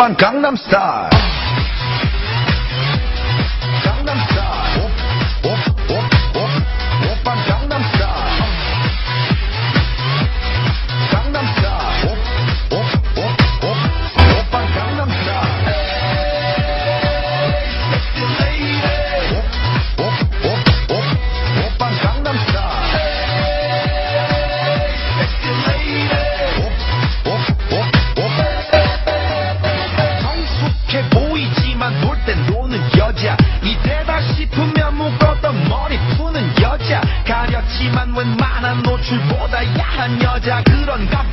Oppan Gangnam Style. 노출보다 야한 여자 그런가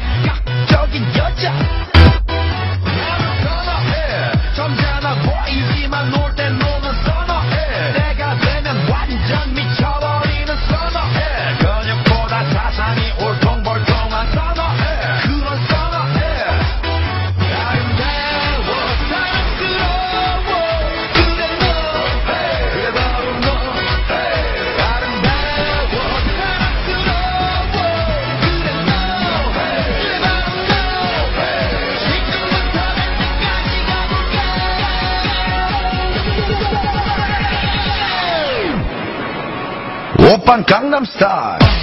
Oppan Gangnam Style.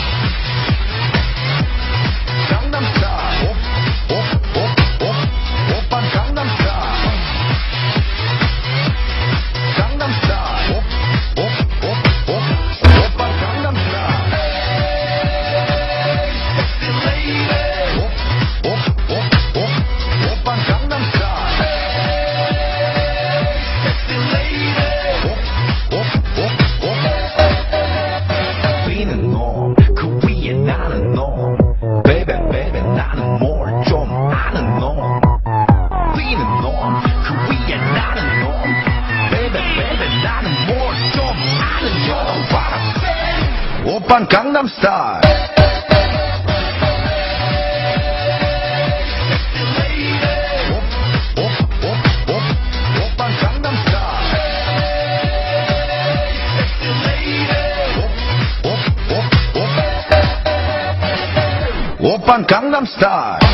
Oppan Gangnam Style. Oppan Gangnam Style.